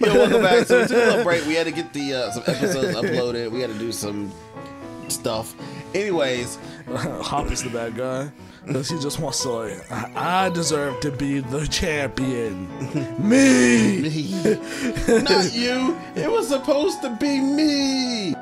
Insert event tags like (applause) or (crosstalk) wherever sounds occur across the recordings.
Yo, welcome back. So we took a little (laughs) break. We had to get the uh, some episodes uploaded. We had to do some stuff. Anyways, Hop is the bad guy. Because he just wants to, like, I I deserve to be the champion. (laughs) Me! not you. It was supposed to be me.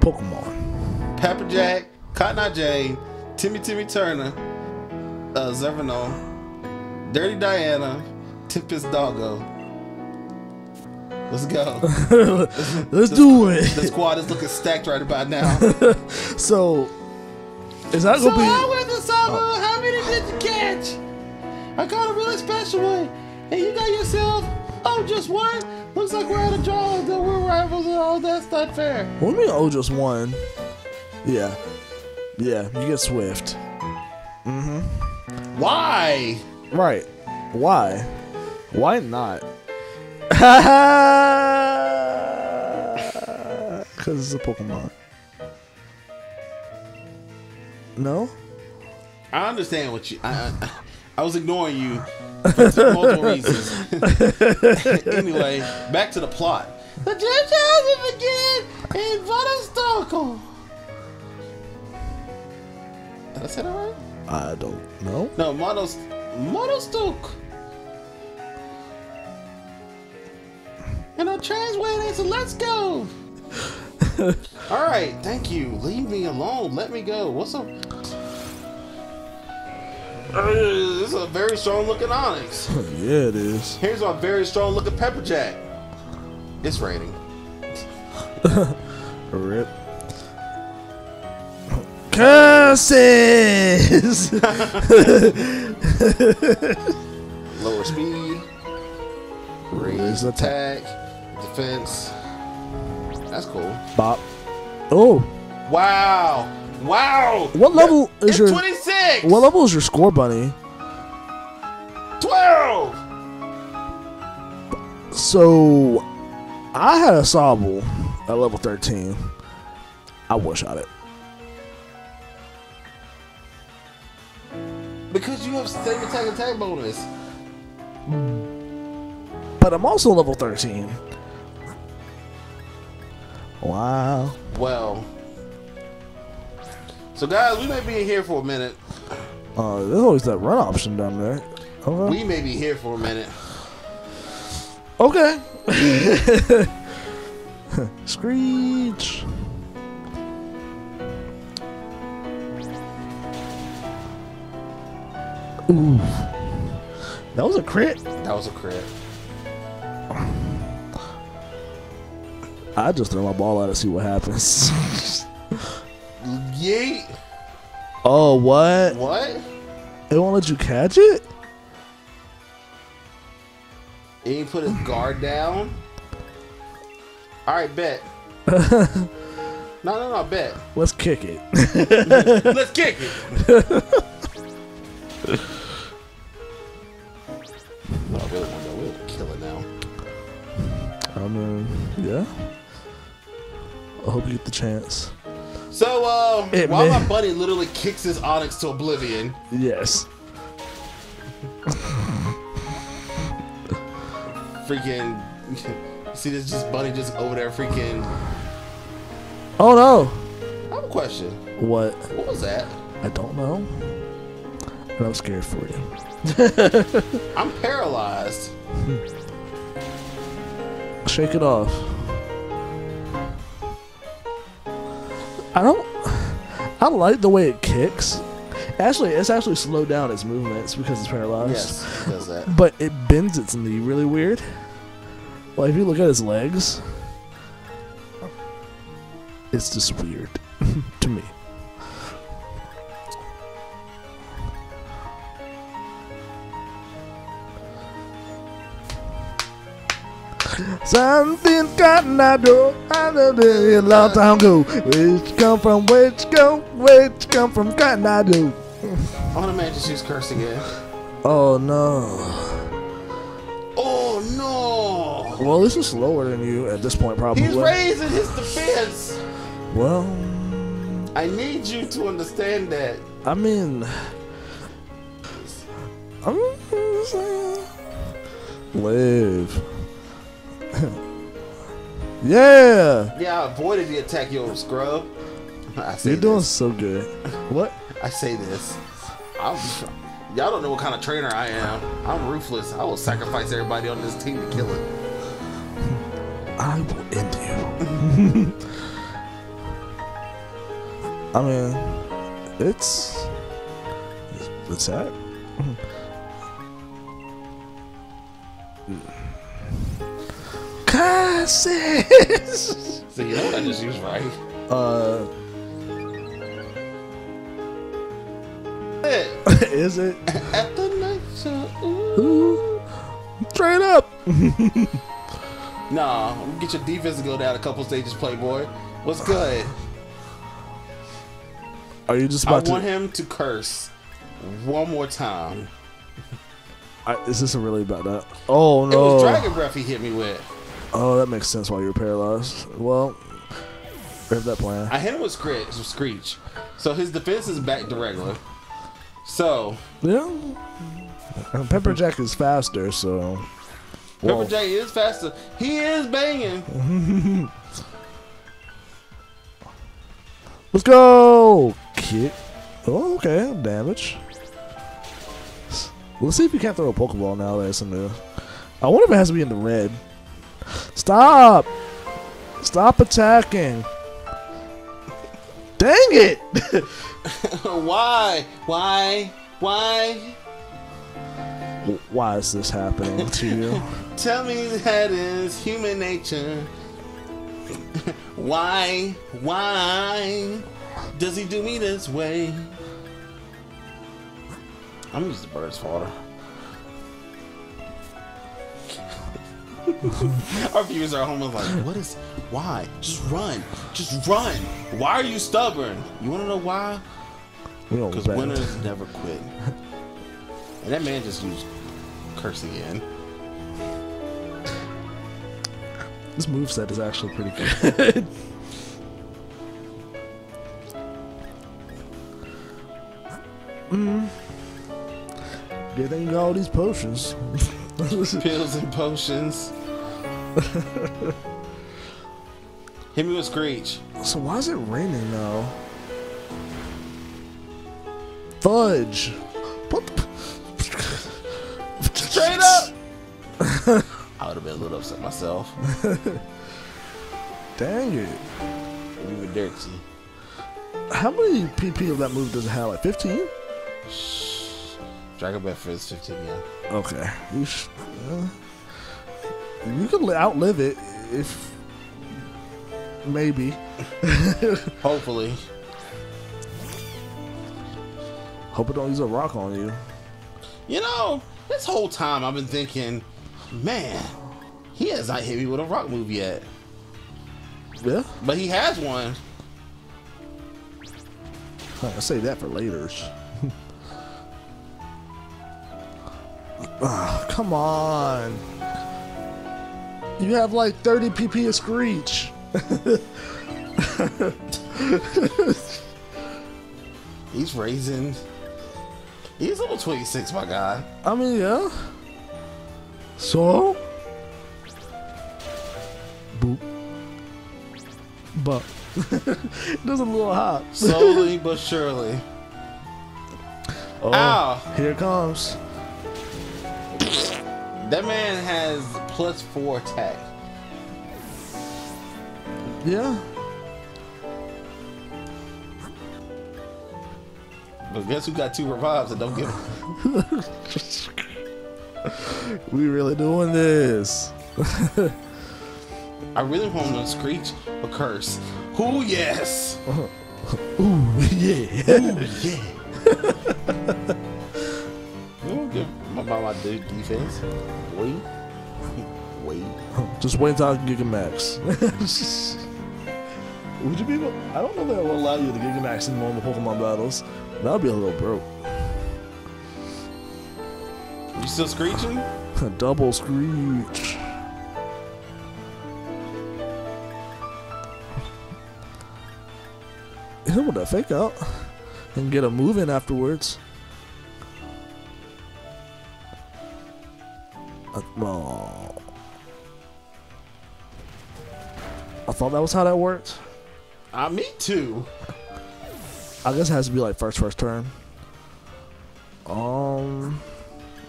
Pokemon. Pepper Jack, Cotton Eye Jane, Timmy Timmy Turner, uh, Zervano, Dirty Diana, Tempest Doggo. Let's go. (laughs) Let's do it. The squad is looking stacked right about now. (laughs) So, is that So gonna be? how went the summer? How many did you catch? I got a really special one. And you got yourself, oh, just one? Looks like we're at a draw that we're rivals and all that's not fair. What do you mean? Oh, just one. Yeah, yeah. You get Swift. Mm hmm. Why? Right. Why? Why not? (laughs) Because it's a Pokemon. No? I understand what you. I, I, I was ignoring you for multiple reasons. (laughs) anyway, back to the plot. The Judge has again in Vladivostok. Did I say that right? I don't know. No, Monos, Monostok. And I'm translating, so let's go. (laughs) All right, thank you. Leave me alone. Let me go. What's up? This is a very strong looking Onix. (laughs) yeah, it is. Here's my very strong looking Pepper Jack. It's raining. (laughs) Rip. Curses! (laughs) Lower speed, Raise attack, defense. That's cool. Bop. Oh, Wow. Wow. What level is your- 26. what level is your score, bunny? 12. So, I had a Sobble at level 13. I wish I it. Because you have same attack attack bonus. But I'm also level 13. Wow. Well. So guys, we may be in here for a minute. Uh, there's always that run option down there. Okay. We may be here for a minute. Okay. (laughs) Screech. Ooh. That was a crit. That was a crit. I just throw my ball out and see what happens. (laughs) Yeet. oh, what? What? It won't let you catch it? He ain't put his guard down. All right, bet. (laughs) no, no, no, bet. Let's kick it. (laughs) Let's kick it. (laughs) no, I really want to kill it now. I mean, yeah. I hope you get the chance. So, um, while my buddy literally kicks his Onix to oblivion, Yes. freaking. (laughs) See this just buddy just over there freaking. Oh no. I have a question. What? What was that? I don't know. And I'm scared for you. I'm paralyzed. (laughs) Shake it off. I don't. I like the way it kicks. Actually, it's actually slowed down its movements because it's paralyzed. Yes, it does that. But it bends its knee really weird. Like if you look at its legs, it's just weird (laughs) to me. Something's gotten I do. I know this a long uh. time ago. You come from? You go? You come from? Cotton I do. I want to imagine she's cursed again. Oh no. Oh no! Well, this is slower than you at this point, probably. He's raising his defense. Well, I need you to understand that. I mean, I'm just saying, live. (coughs) yeah, Yeah, I avoided the attack, yo, scrub. (laughs) I say you're doing this. so good. What? I say this. I'm, y'all don't know what kind of trainer I am. I'm ruthless. I will sacrifice everybody on this team to kill it. (laughs) I will end you. (laughs) I mean, it's it's sad. Cassis. (laughs) So you know what I just used, right? Uh, (laughs) is it? (laughs) At the night show. Ooh. Straight up. Nah, get your defense to go down a couple stages, Playboy. What's good? Are you just I about want him to curse one more time. I, is this really about that? Oh no! It was! Dragon Breath he hit me with. Oh, that makes sense. Why you're paralyzed? Well, we have that plan. I hit him with Screech, with Screech. So his defense is back to regular. So, Yeah. And Pepper Jack is faster, so. Pepper. J is faster. He is banging. (laughs) Let's go! Kick. Oh, okay. Damage. Let's see if you can't throw a Pokeball now. That's in the. I wonder if it has to be in the red. Stop! Stop attacking! Dang it! (laughs) Why? Why? Why? Why is this happening to you? (laughs) Tell me that is human nature. Why? Why does he do me this way? I'm just a bird's fodder. (laughs) Our viewers are home like, what is why? Just run. Just run. Why are you stubborn? You wanna know why? Because winners never quit. (laughs) And that man just used curse again. This moveset is actually pretty good. (laughs) mm. Good thing you got all these potions. Pills and potions. (laughs) Hit me with Screech. so why is it raining though? Fudge. Straight up! I would have been a little upset myself. (laughs) Dang it. We were dirty. How many PP of that move does it have? Like 15? Dragon Breath is 15, yeah. Okay. You, sh- uh, you could li- outlive it if. Maybe. (laughs) Hopefully. Hope it don't use a rock on you. You know, this whole time I've been thinking, man, he has not hit me with a rock move yet. Yeah? But he has one. I'll save that for later. Ah, come on. You have like 30 PP of Screech. (laughs) He's raising. He's level 26, my guy. I mean, yeah. So? Boop. But. it does a little hop. Slowly (laughs) but surely. Oh, Ow! Here it comes. That man has plus four attack. Yeah. But guess who got two revives and don't give (laughs) We really doing this. (laughs) I really want to screech a curse. Who yes? (laughs) Ooh, yeah. Ooh, yeah. Give my, dude defense. Wait. (laughs) Wait. Just wait until I can Gigamax. (laughs) Would you be able? I don't know that will allow you to Gigamax in normal Pokemon battles. That would be a little broke. You still screeching? A (laughs) double screech. Hit him with that fake out and get a move in afterwards. I thought that was how that worked. Uh, me too. I guess it has to be like first first turn. Um.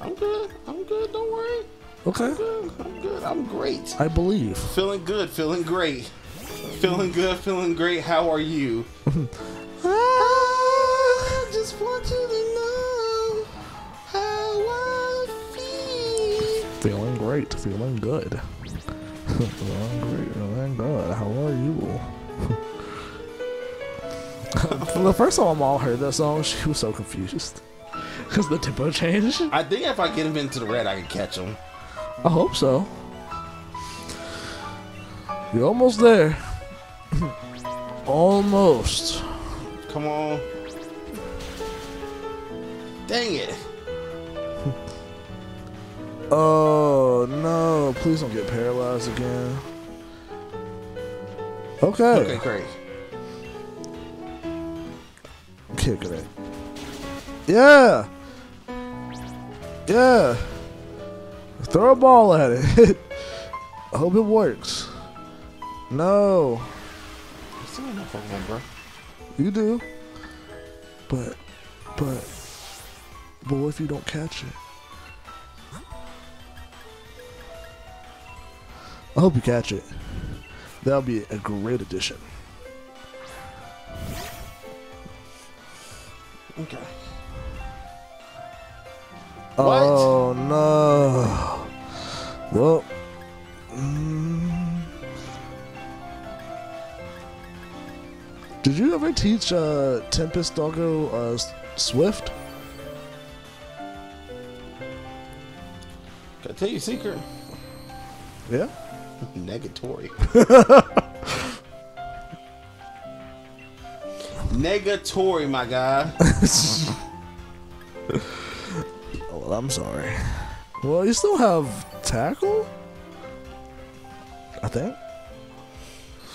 I'm good. I'm good. Don't worry. Okay. I'm good. I'm good. I'm great. I believe. Feeling good. Feeling great. Feeling good. Feeling great. How are you? (laughs) Feeling great. Feeling good. (laughs) feeling great. Feeling good. How are you? From (laughs) the first time Mom heard that song, she was so confused. (laughs) Because the tempo changed. I think if I get him into the red, I can catch him. I hope so. You're almost there. (clears throat) almost. Come on. Dang it. Oh no! Please don't get paralyzed again. Okay. Okay, great. Kicking it. Yeah. Yeah. Throw a ball at it. (laughs) I hope it works. No, Still enough of one, bro. you do. But, but, but what if you don't catch it? I hope you catch it. That'll be a great addition. Okay. What? Oh no. Well. mm. Did you ever teach uh, Tempest Doggo uh, Swift? Can I tell you a secret? Yeah. (laughs) Negatory. Negatory, my guy. (laughs) Oh, well, I'm sorry. Well, you still have tackle. I think.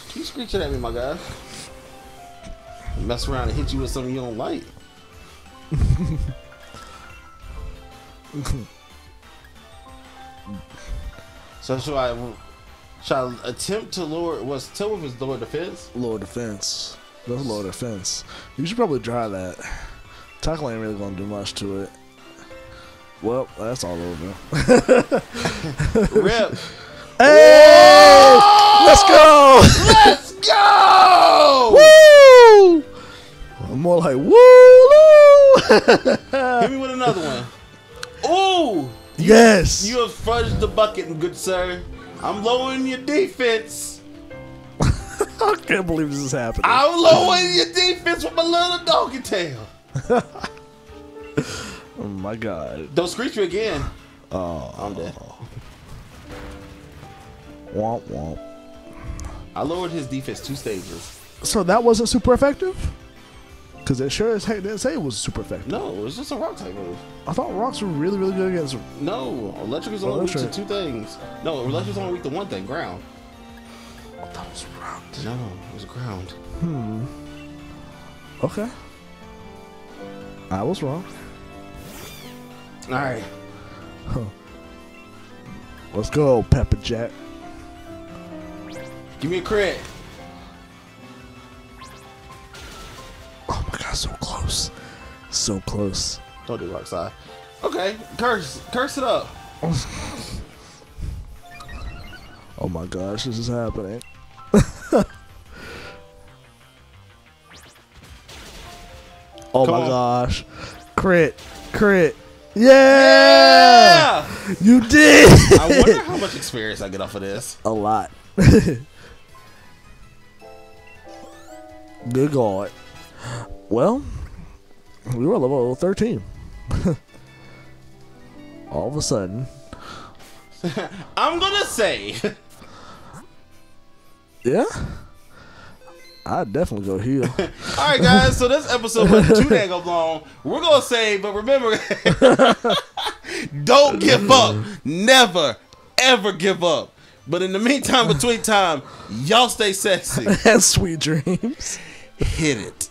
Keep screeching at me, my guy. Mess around and hit you with something you don't like. (laughs) so should I I attempt to lower was Tilwolf is lower defense? Lower defense. That's lower defense. You should probably try that. Tackle ain't really gonna do much to it. Well, that's all over. Rip. (laughs) Hey! Let's go! Let's go! (laughs) Woo! I'm more like woo! (laughs) Hit me with another one. Ooh! yes. You have fudged the bucket, good sir. I'm lowering your defense. (laughs) I can't believe this is happening. I'm lowering your defense with my little doggy tail. (laughs) oh my god. Don't screech me again. Oh, I'm dead. womp womp. I lowered his defense two stages. So that wasn't super effective? Because it sure as heck didn't say it was super effective. No, it was just a rock type move. I thought rocks were really, really good against. No, electric is only weak to two things. No, electric is only weak to one thing, ground. I thought it was rock. No, it was ground. Hmm. Okay. I was wrong. All right. Huh. Let's go, Pepper Jack. Give me a crit. So close. Don't do rock side. Okay, curse. Curse it up. (laughs) Oh my gosh, this is happening. (laughs) oh Come my on. gosh. Crit. Crit. Yeah! Yeah! You did! I wonder how much (laughs) experience I get off of this. A lot. Good God. Well, we were level 13. (laughs) All of a sudden. (laughs) I'm gonna say. (laughs) Yeah? I'd definitely go heal. All right, guys. So this episode wasn't too dang long. We're gonna say, but remember, Don't give up. Never, ever give up. But in the meantime, between time, y'all stay sexy. and sweet dreams. Hit it.